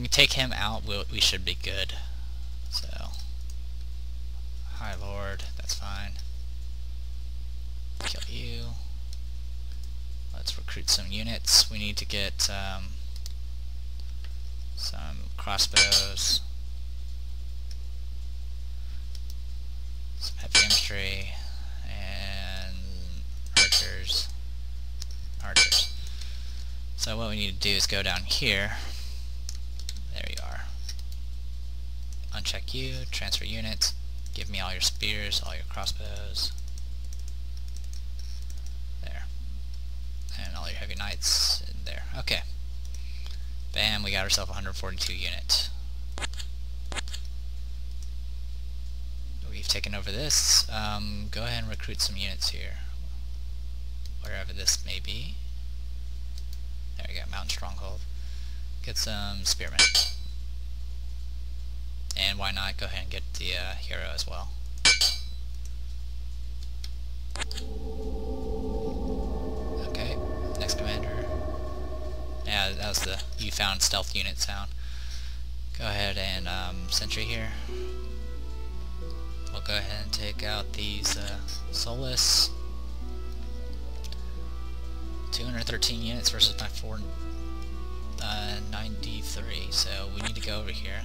we can take him out, we'll, we should be good. So, High Lord, that's fine. Kill you. Let's recruit some units. We need to get um, some crossbows, some heavy infantry, and archers. Archers. So what we need to do is go down here. There you are. Uncheck you, transfer units, give me all your spears, all your crossbows. There. And all your heavy knights there. Okay. Bam, we got ourselves 142 units. We've taken over this. Um, go ahead and recruit some units here. Wherever this may be. There we go, Mountain Stronghold. Get some Spearmen. And why not go ahead and get the uh, hero as well. Okay, next commander. Yeah, that was the you found stealth unit sound. Go ahead and um, sentry here. We'll go ahead and take out these uh, Solus. 213 units versus my 493, uh, so we need to go over here.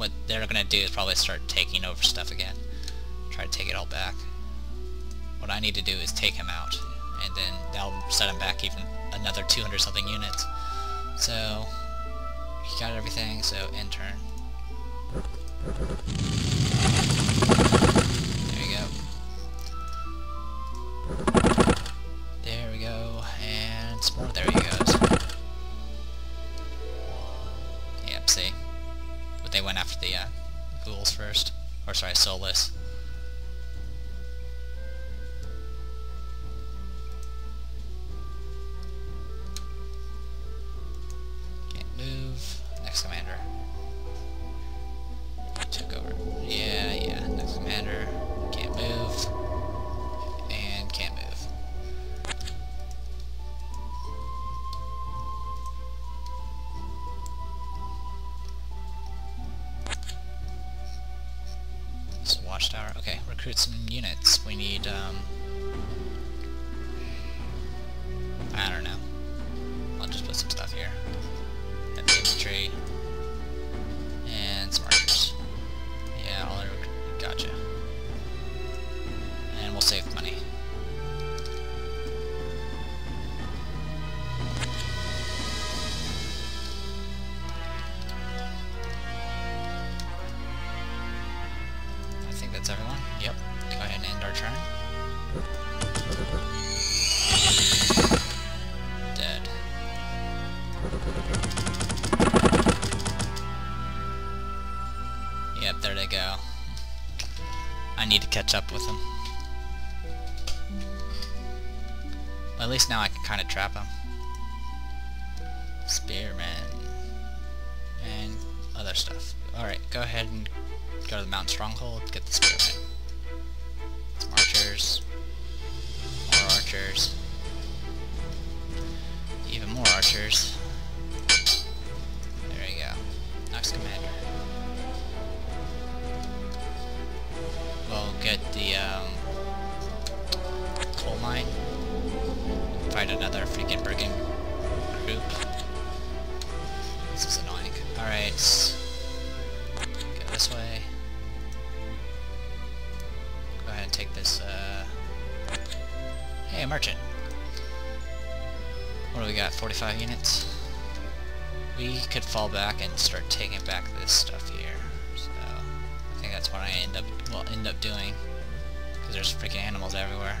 What they're going to do is probably start taking over stuff again. Try to take it all back. What I need to do is take him out, and then that'll set him back even another 200 something units. So, he got everything, so end turn. Took over. Yeah, yeah. Next commander. Can't move. And can't move. A watchtower. Okay, recruit some units. We need, um... catch up with them. Well, at least now I can kind of trap them. Spearman. And other stuff. Alright, go ahead and Go to the mountain stronghold, get the spearmen. Get the um, coal mine. Find another freaking brigand group. This is annoying. Alright. Go this way. Go ahead and take this, uh... Hey, merchant. What do we got, 45 units? We could fall back and start taking back this stuff here. That's what I end up, well, end up doing. Because there's freaking animals everywhere.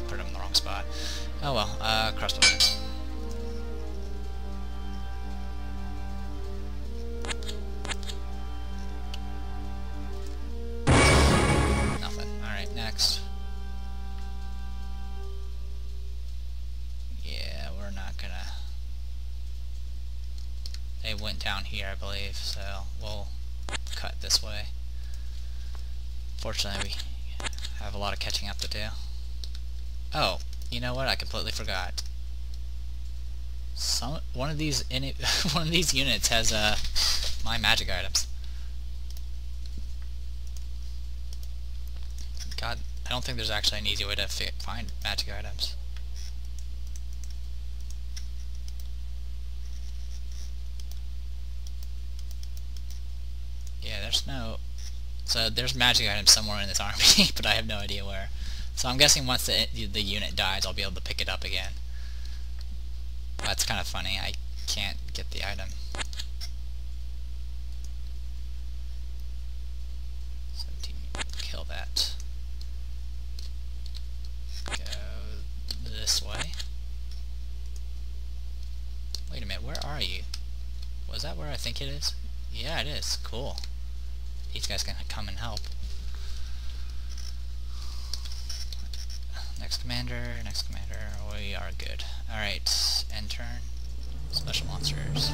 I put them in the wrong spot. Oh well, uh, crossbowmen. Nothing. Alright, next. Yeah, we're not gonna... They went down here, I believe, so we'll cut this way. Fortunately, we have a lot of catching up to do. Oh, you know what? I completely forgot. Some one of these in one of these units has uh my magic items. God, I don't think there's actually an easy way to fi find magic items. Yeah, there's no... So there's magic items somewhere in this army, but I have no idea where. So I'm guessing once the, the unit dies, I'll be able to pick it up again. That's kind of funny. I can't get the item. 17, kill that. Go this way. Wait a minute, where are you? Was that where I think it is? Yeah, it is. Cool. These guys can come and help. Next commander, next commander, we are good. Alright, end turn. Special monsters.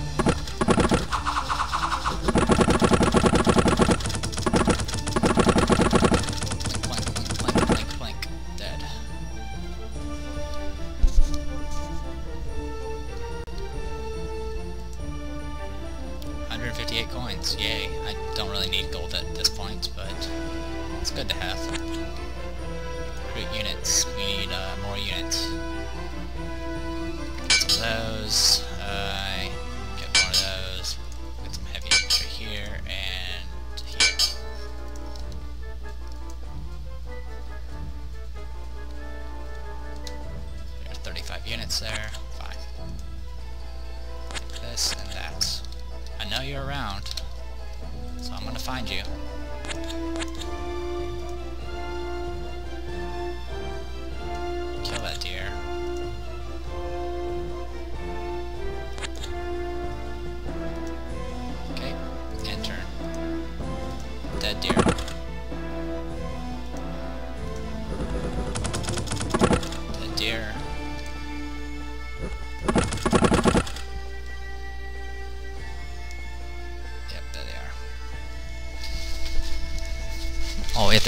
35 units there. Fine. Take this and that. I know you're around, so I'm gonna find you.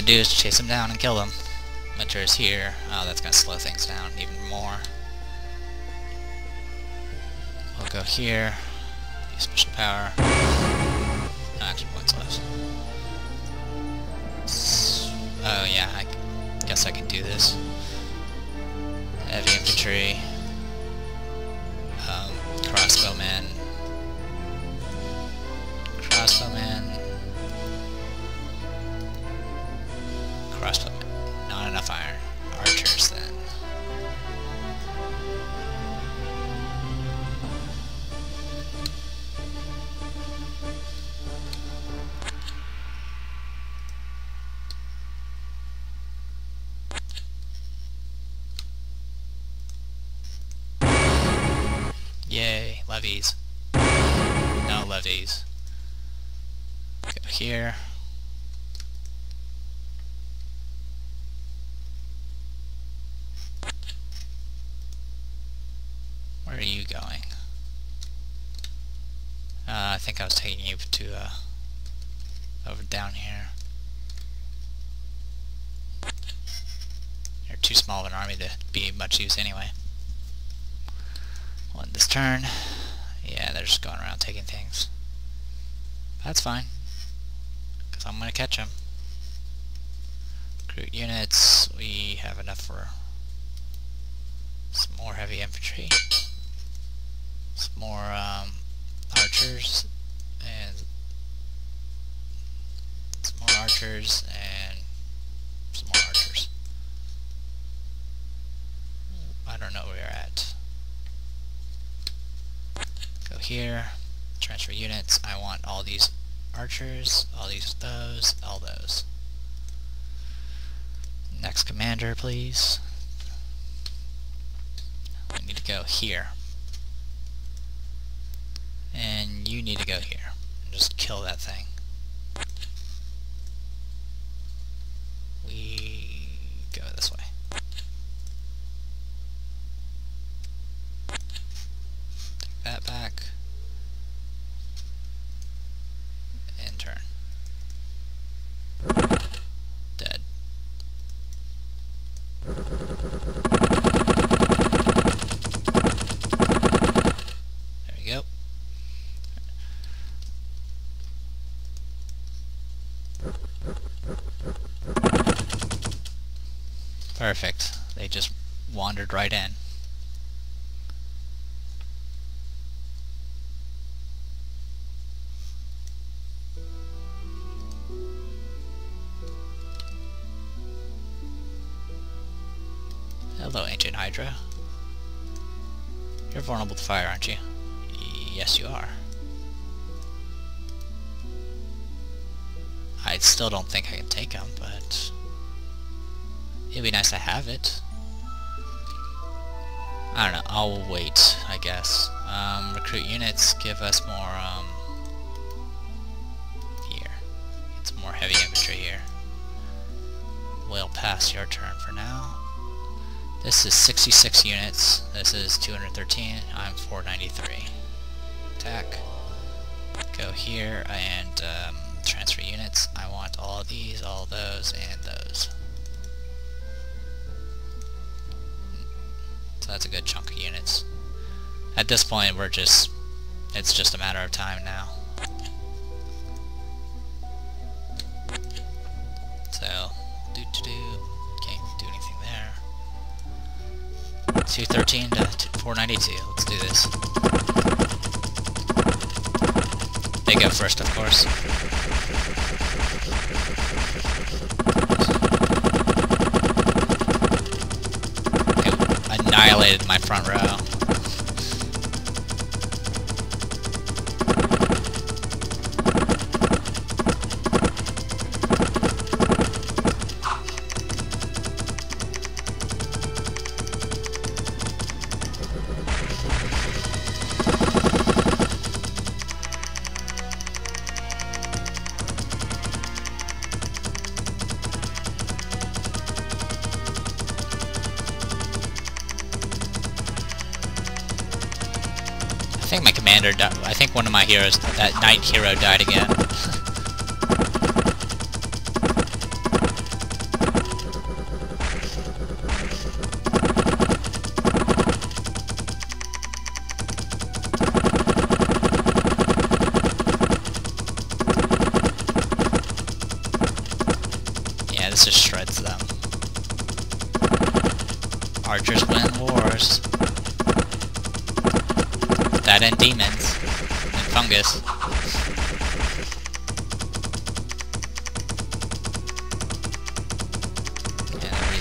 Do is chase them down and kill them. Is here. Oh, that's gonna slow things down even more. We'll go here. Use special power. No action points left. Oh yeah, I guess I can do this. Heavy infantry. Um. Crossbowmen. Yay, levies. No levies. Go here. Where are you going? Uh, I think I was taking you to, uh, over down here. You're too small of an army to be much use anyway. Well, this turn, yeah, they're just going around taking things. That's fine. Because I'm going to catch them. Recruit units. We have enough for some more heavy infantry. Some more um, archers. And some more archers. Here, transfer units. I want all these archers, all these those, all those. Next commander, please. We need to go here. And you need to go here. Just kill that thing. We go this way. Take that back. And turn. Dead. There we go. Perfect. They just wandered right in. Hello, Ancient Hydra. You're vulnerable to fire, aren't you? Yes, you are. I still don't think I can take him, but... It'd be nice to have it. I don't know, I'll wait, I guess. Um, recruit units, give us more, um... Here. Get some more heavy infantry here. We'll pass your turn for now. This is 66 units. This is 213. I'm 493. Attack. Go here and um, transfer units. I want all these, all those, and those. So that's a good chunk of units. At this point, we're just... It's just a matter of time now. So, do do do. Can't do anything there. 213 to 492. Let's do this. They go first, of course. My front row. Commander. I think one of my heroes, that knight hero, died again.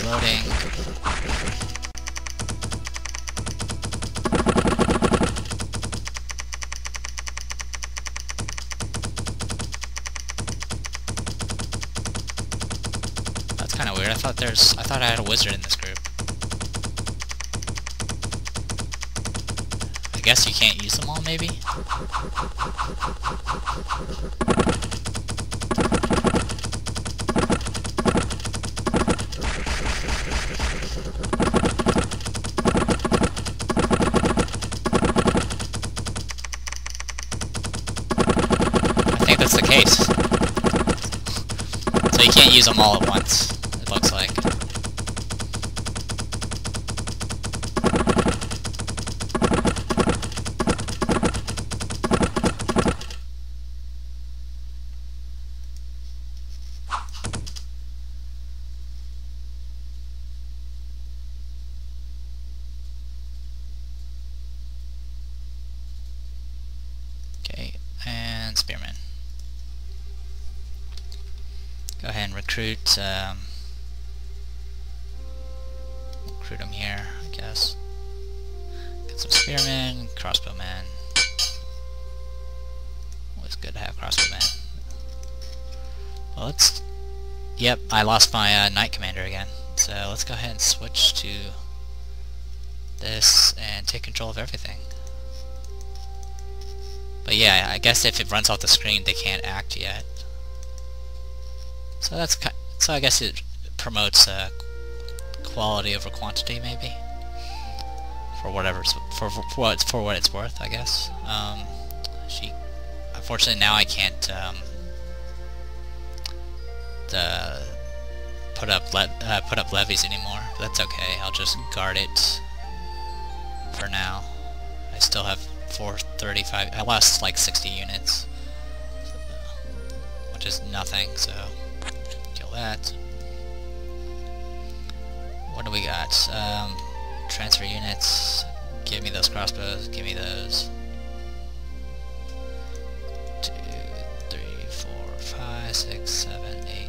Reloading. That's kind of weird. I thought there's. I thought I had a wizard in this group. I guess you can't use them all, maybe? I think that's the case. So you can't use them all at once, Well, let's... Yep, I lost my uh, knight commander again. So let's go ahead and switch to this and take control of everything. But yeah, I guess if it runs off the screen, they can't act yet. So that's so I guess it promotes uh, quality over quantity, maybe, for whatever for for, for what for what it's worth, I guess. Um, she, unfortunately, now I can't um, the put up uh, put up levies anymore. That's okay. I'll just guard it for now. I still have 435. I lost like 60 units, which is nothing. So kill that. What do we got? Um, transfer units. Give me those crossbows. Give me those. Two, three, four, five, six, seven, eight,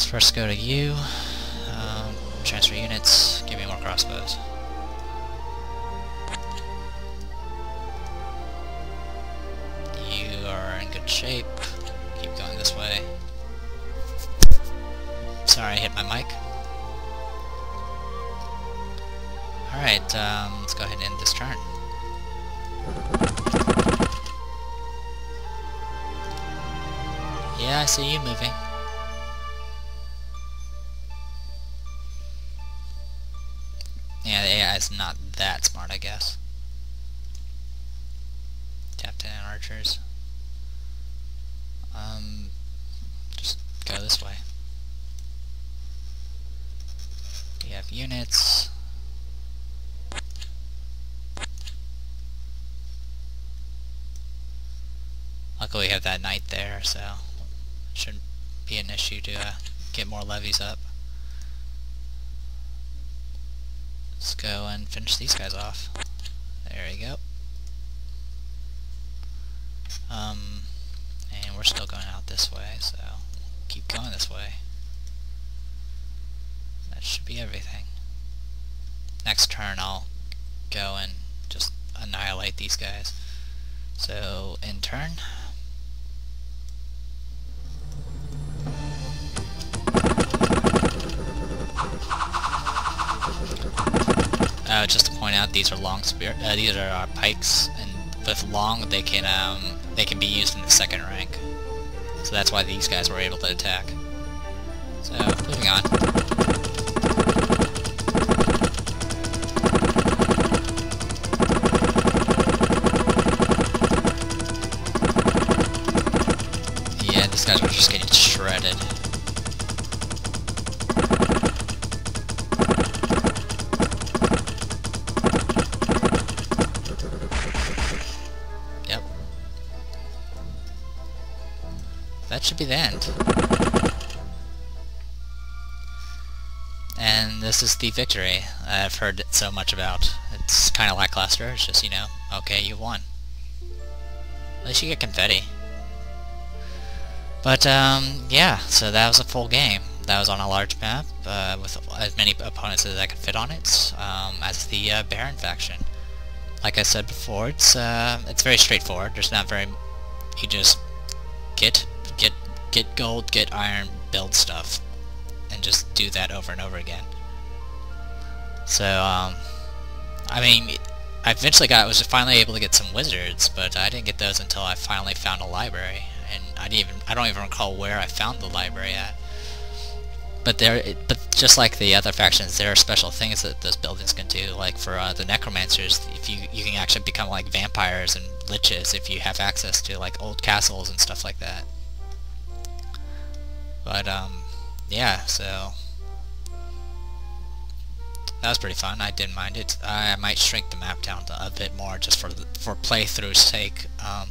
Let's first go to you. Um, transfer units. Give me more crossbows. You are in good shape. Keep going this way. Sorry, I hit my mic. Alright, um, let's go ahead and end this turn. Yeah, I see you moving. Is not that smart, I guess. Tap 10 archers. Um, just go this way. We have units. Luckily we have that knight there, so shouldn't be an issue to uh, get more levies up. Let's go and finish these guys off. There we go. Um, and we're still going out this way, so keep going this way. That should be everything. Next turn I'll go and just annihilate these guys. So, in turn, point out, these are long spear. Uh, these are uh, pikes, and with long, they can um, they can be used in the second rank. So that's why these guys were able to attack. So moving on. Yeah, these guys were just getting shredded. Should be the end. And this is the victory I've heard so much about. It's kind of lackluster, it's just, you know, okay, you won. At least you get confetti. But, um, yeah, so that was a full game. That was on a large map, uh, with as many opponents as I could fit on it, um, as the uh, Baron faction. Like I said before, it's, uh, it's very straightforward. There's not very... You just get get gold, get iron, build stuff, and just do that over and over again. So, um, I mean, I eventually got, was finally able to get some wizards, but I didn't get those until I finally found a library, and I didn't even, I don't even recall where I found the library at. But there, but just like the other factions, there are special things that those buildings can do. Like for uh, the necromancers, if you you can actually become like vampires and liches if you have access to like old castles and stuff like that. But, um, yeah, so... That was pretty fun. I didn't mind it. I might shrink the map down a bit more just for for playthrough's sake, um,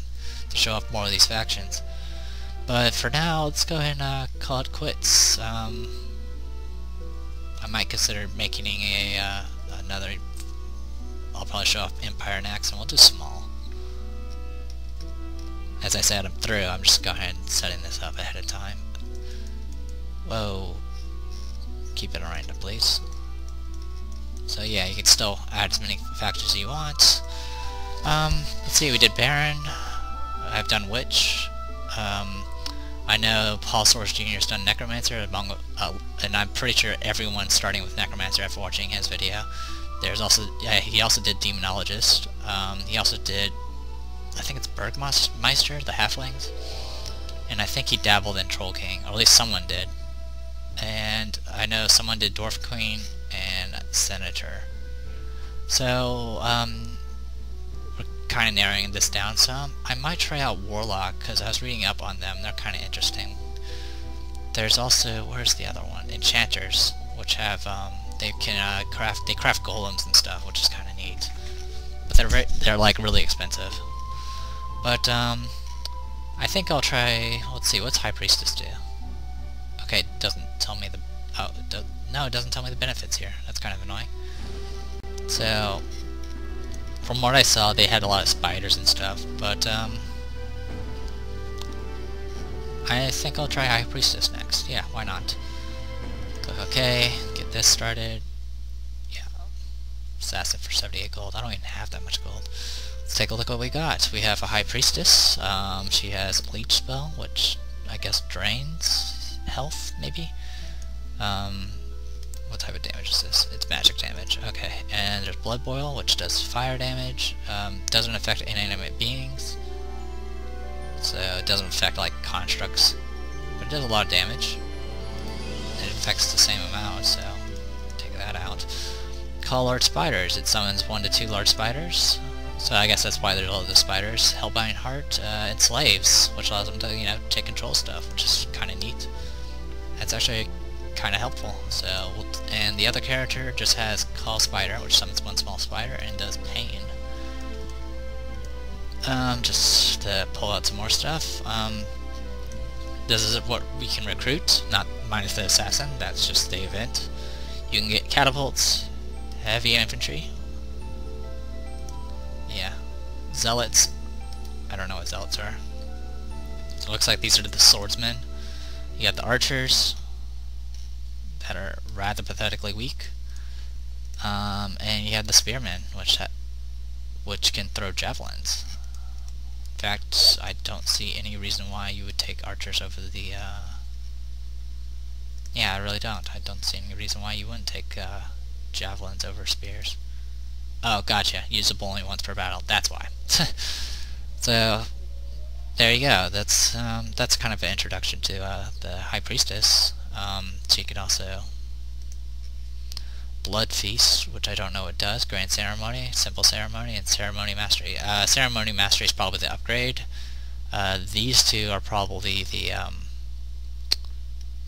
to show off more of these factions. But for now, let's go ahead and uh, call it quits. Um, I might consider making a uh, another. I'll probably show off Empire next, and we'll do small. as I said, I'm through. I'm just going ahead and setting this up ahead of time. Whoa. Keep it random, please. So yeah, you can still add as many factors as you want. Um, let's see, we did Baron. I've done Witch. Um, I know Paul Soares Jr. has done Necromancer, among, uh, and I'm pretty sure everyone's starting with Necromancer after watching his video. There's also, yeah, he also did Demonologist. Um, he also did, I think it's Burgmeister, the Halflings. And I think he dabbled in Troll King, or at least someone did. And I know someone did Dwarf Queen and Senator. So, um, we're kind of narrowing this down some. I might try out Warlock, because I was reading up on them. They're kind of interesting. There's also, where's the other one? Enchanters, which have, um, they can uh, craft they craft golems and stuff, which is kind of neat. But they're very, they're like really expensive. But um, I think I'll try. Let's see, what's High Priestess do? Okay, doesn't tell me the. Oh, no, it doesn't tell me the benefits here. That's kind of annoying. So, from what I saw, they had a lot of spiders and stuff, but um, I think I'll try High Priestess next. Yeah, why not? Click OK, get this started. Yeah, assassin for 78 gold. I don't even have that much gold. Let's take a look what we got. We have a High Priestess. Um, she has a Leech spell, which I guess drains health, maybe? Um, what type of damage is this? It's magic damage. Okay, and there's Blood Boil, which does fire damage. Um, doesn't affect inanimate beings. So it doesn't affect, like, constructs. But it does a lot of damage it affects the same amount, so take that out. Call large spiders. It summons one to two large spiders. So I guess that's why there's all the spiders. Hellbind Heart uh, enslaves, which allows them to, you know, take control stuff, which is kind of neat. That's actually kind of helpful. So, and the other character just has Call Spider, which summons one small spider and does pain. Um, just to pull out some more stuff. Um, this is what we can recruit, not minus the assassin, that's just the event. You can get catapults, heavy infantry, yeah, zealots, I don't know what zealots are. So it looks like these are the swordsmen. You got the archers, that are rather pathetically weak. Um, and you have the spearmen, which which can throw javelins In fact, I don't see any reason why you would take archers over the, uh... Yeah, I really don't. I don't see any reason why you wouldn't take, uh, javelins over spears. Oh, gotcha. Usable only once per battle. That's why. so, there you go. That's, um, that's kind of an introduction to, uh, the High Priestess. Um, so you can also Blood Feast, which I don't know what does, Grand Ceremony, Simple Ceremony, and Ceremony Mastery. Uh, ceremony Mastery is probably the upgrade. Uh, these two are probably the um,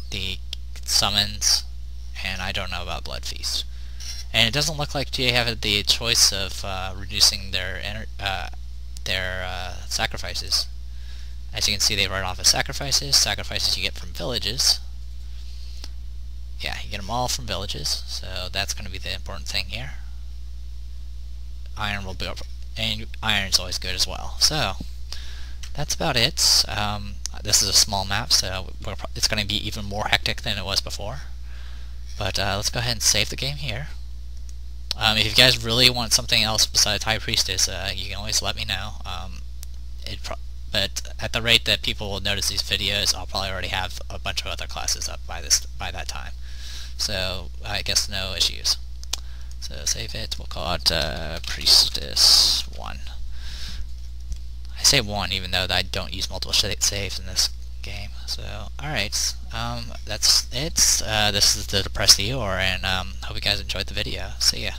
the summons, and I don't know about Blood Feast. And it doesn't look like they have the choice of uh, reducing their uh, their uh, sacrifices. As you can see, they write off as sacrifices. Sacrifices you get from villages yeah, you get them all from villages, so that's going to be the important thing here. Iron will be, and iron's always good as well. So, that's about it. Um, this is a small map, so it's going to be even more hectic than it was before. But uh, let's go ahead and save the game here. Um, if you guys really want something else besides High Priestess, uh, you can always let me know. Um, but at the rate that people will notice these videos, I'll probably already have a bunch of other classes up by this by that time. So I guess no issues. So save it, we'll call it uh, Priestess 1. I say 1 even though I don't use multiple saves in this game. So, alright, um, that's it. Uh, this is the Depressed Eeyore, and um, hope you guys enjoyed the video. See ya.